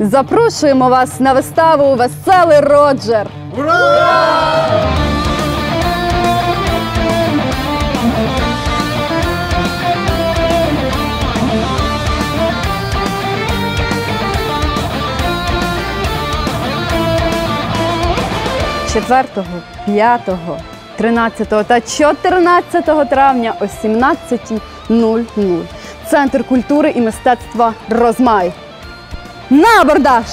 Запрошуємо вас на виставу Веселий Роджер. Четвертого, 5, 13 та 14 травня о 17.00. Центр культури і мистецтва Розмай. На абордаж!